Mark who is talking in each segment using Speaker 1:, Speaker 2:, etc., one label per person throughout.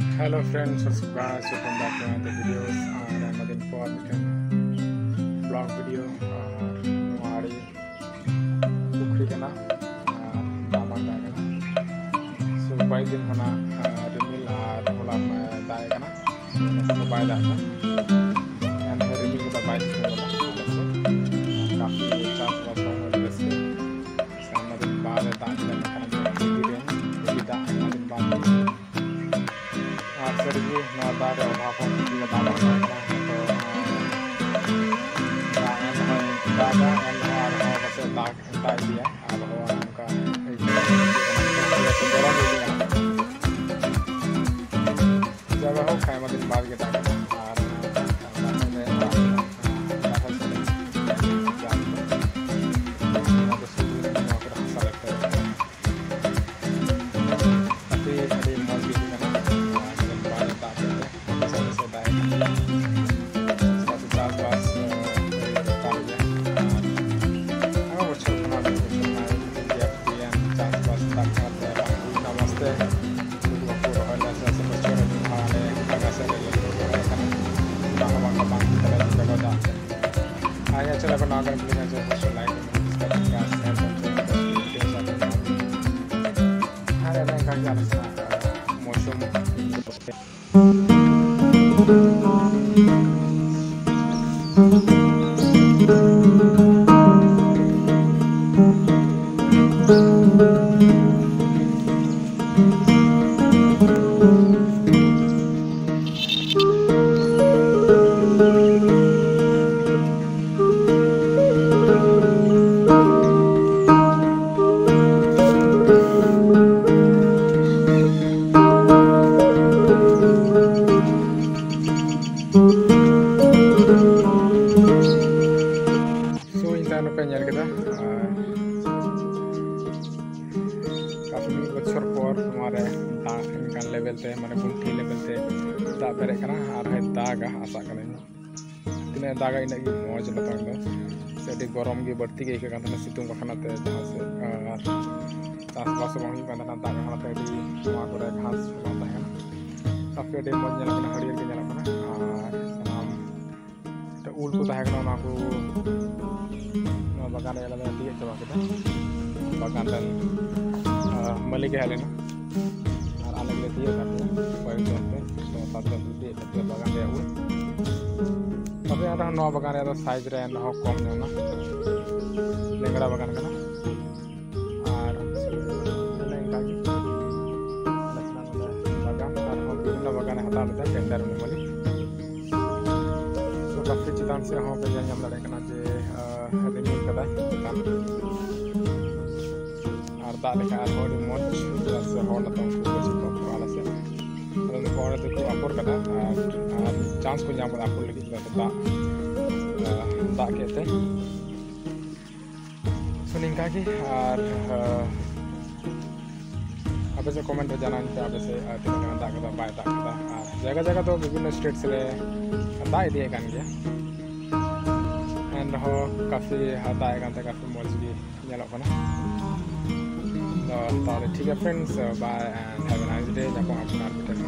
Speaker 1: Hello friends, what's? Welcome back to another videos and another important vlog video और हमारी पुखरी का ना दामन दाएगा सो कई दिन होना रिमिल और होला दाएगा ना सो बाय दाएगा interview na para makapang hindi na babaksan na ito na ano ko yung bata ano ko ano ko kasi bakit ang tayo yan hanya cara penagar punya cara selain sekarang gas dan ada yang kaya mushroom ᱚᱱᱟ ᱯᱮ ᱧᱮᱞ ᱠᱮᱫᱟ ᱠᱟᱯᱷᱤ ᱵᱚᱪᱷᱚᱨ ᱯᱚᱨ ᱱᱚᱣᱟᱨᱮ ᱫᱟᱜ ᱮᱱᱠᱟᱱ ᱞᱮᱵᱮᱞ ᱛᱮ ᱢᱟᱱᱮ ᱜᱩᱱᱴᱷᱤ ᱞᱮᱵᱮᱞ ᱛᱮ ᱫᱟᱜ ᱯᱮᱨᱮᱡ ᱠᱟᱱᱟ ᱟᱨ ᱦᱚᱭ ᱫᱟᱜᱟ ᱟᱥᱟᱜ ᱠᱟᱹᱱᱟᱹᱧ ᱛᱤᱱᱟᱹᱜ ᱫᱟᱜᱟ ᱤᱱᱟᱹᱜ ᱜᱮ ᱢᱚᱡᱽ ᱱᱤᱛᱚᱝ ᱫᱚ ᱥᱮ ᱟᱹᱰᱤ ᱜᱚᱨᱚᱢ ᱜᱮ ᱵᱟᱹᱲᱛᱤ ᱜᱮ ᱟᱹᱭᱠᱟᱹᱜ ᱠᱟᱱ ᱛᱟᱦᱮᱱᱟ ᱥᱤᱛᱩᱝ ᱵᱟᱠᱷᱟᱱᱟᱛᱮ ᱡᱟᱦᱟᱸ ᱥᱮᱫ ᱟᱨ ᱪᱟᱥᱵᱟᱥ ᱦᱚᱸ ᱵᱟᱝ ᱦᱩᱭᱩᱜ ᱠᱟᱱ ᱛᱟᱦᱮᱱᱟ ᱫᱟᱜ ᱵᱟᱠᱷᱟᱱᱟᱛᱮ ᱟᱹᱰᱤ ᱱᱚᱣᱟ ᱠᱚᱨᱮ ᱜᱷᱟᱥ ᱵᱟᱝ ᱛᱟᱦᱮᱱᱟ ᱠᱟᱯᱷᱤ ᱟᱹᱰᱤ ᱢᱚᱡᱽ ᱧᱮᱞᱚᱜ ᱠᱟᱱᱟ ᱦᱟᱹᱨᱭᱟᱹᱲ ᱜᱮ ᱧᱮᱞᱚᱜ ᱠᱟᱱᱟ ᱟᱨ ᱥᱟᱱᱟᱢ ᱩᱞ ᱠᱚ ᱛᱟᱦᱮᱸ ᱠᱟᱱᱟ ᱚᱱᱟ ᱠᱚ baka na yan lang natin sa mga kita baka na malik yan lang para alam na tiyo kapi na for example may pagkang hindi at yung baka na yan tapi yata no baka na yata size rin na ako kong nyo na lingkara baka na ka na Tak ada tak, tender memulih. Sudah fit ᱪᱮᱛᱟᱱ ᱥᱮᱫ ᱦᱚᱸ ᱯᱮ ᱧᱮᱞ ᱧᱟᱢ ᱫᱟᱲᱮᱭᱟᱜ ᱠᱟᱱᱟ ᱡᱮ ᱨᱤᱢᱤᱞ ᱠᱟᱫᱟᱭ ᱪᱮᱛᱟᱱ ᱟᱨ ᱫᱟᱜ ᱞᱮᱠᱷᱟᱱ ᱟᱨᱦᱚᱸ ᱟᱹᱰᱤ ᱢᱚᱡᱽ ᱪᱮᱫᱟᱜ ᱥᱮ ᱦᱚᱲ ᱱᱤᱛᱚᱝ ᱠᱚ ᱵᱮᱥᱤ ᱠᱚ ᱟᱞᱮ ᱥᱮᱫ ᱟᱫᱚ ᱱᱩᱠᱩ ᱦᱚᱲ ᱫᱚᱠᱚ ᱟᱯᱷᱚᱨ ᱠᱟᱫᱟ ᱟᱨ ᱟᱨ ᱪᱟᱱᱥ ᱠᱚ ᱧᱟᱢ ᱠᱟᱫᱟ ᱟᱯᱷᱚᱨ ᱞᱟᱹᱜᱤᱫ ᱪᱮᱫᱟᱜ ᱥᱮ ᱫᱟᱜ ᱫᱟᱜ ᱠᱮᱫ ᱛᱮ ᱥᱚ ᱱᱤᱝᱠᱟᱜᱮ ᱟᱨ ᱟᱯᱮ ᱥᱮᱫ ᱠᱚᱢᱮᱱᱴ ᱨᱮ ᱡᱟᱱᱟᱣ ᱯᱮ ᱟᱯᱮ ᱥᱮᱫ ᱛᱤᱱᱟᱹᱜ ᱜᱟᱱ ᱫᱟᱜ ᱠᱟᱫᱟ ᱵᱟᱭ ᱫᱟᱜ ᱠᱟᱫᱟ ᱟᱨ ᱡᱟᱭᱜᱟ ᱡᱟᱭᱜᱟ ᱫᱚ ᱵᱤᱵᱷᱤᱱᱱᱚ ᱥᱴᱮᱴᱥ ᱨᱮ ᱫᱟᱜ ᱤᱫᱤᱭᱮᱫ ᱠᱟᱱ ᱜᱮᱭᱟ ᱛᱟᱦᱚᱞᱮ ᱴᱷᱤᱠ ᱜᱮᱭᱟ ᱯᱷᱨᱮᱱᱰᱥ ᱵᱟᱭ ᱮᱱᱰ ᱦᱮᱵ ᱮ ᱱᱟᱭᱤᱥ ᱰᱮ ᱧᱟᱯᱟᱢᱟ ᱟᱯᱱᱟᱨ ᱢᱤᱫᱴᱮᱱ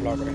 Speaker 1: ᱵᱞᱚᱜᱽ ᱨᱮ